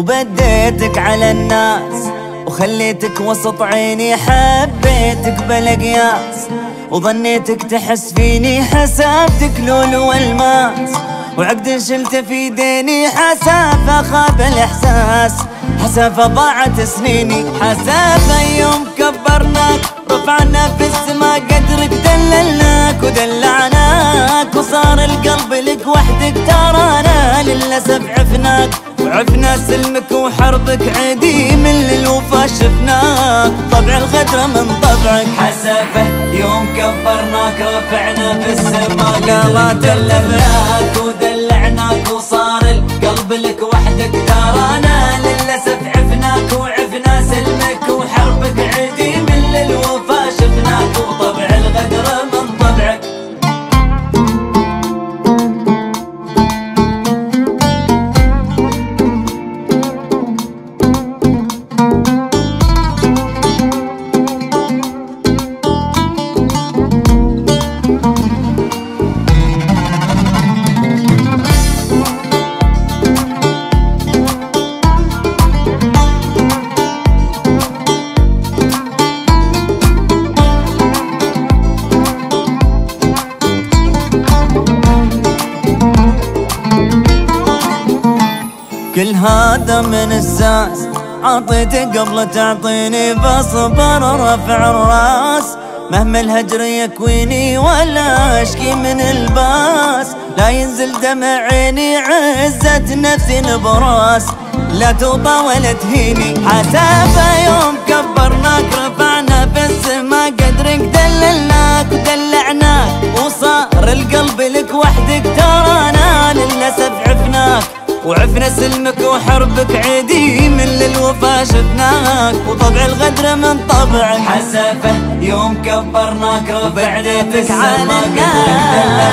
وبديتك على الناس وخليتك وسط عيني حبيتك بلا قياس وظنيتك تحس فيني حسبتك لول والماس وعقد شلت في ديني حسافة خاب الإحساس حسافة ضاعت سنيني حسافة يوم كبرناك رفعنا في السما قدرك دللناك ودلعناك وصار القلب لك وحدك ترانا للأسف عفناك. وعفنا سلمك وحربك عدي من الوفا شفناك طبع الغدر من طبعك حسفه يوم كبرناك رفعنا في السما. قالت دلعناك ودلعناك وصار القلب لك وحدك ترانا للأسف عفناك وعفنا كل هذا من الساس عطيتك قبل تعطيني بصبر رفع الراس. مهما الهجر يكويني ولا أشكي من الباس. لا ينزل دمع عيني عزة نفسي نبراس. لا توطى ولا تهيني حسافة يوم كبرناك رفعنا في السما قدرك دللناك ودلعناك وصار القلب لك وحدك ترانا. للأسف وعفنا سلمك وحربك عدي من للوفا شفناك وطبع الغدر من طبعك حسفه يوم كبرناك في السما دلعناك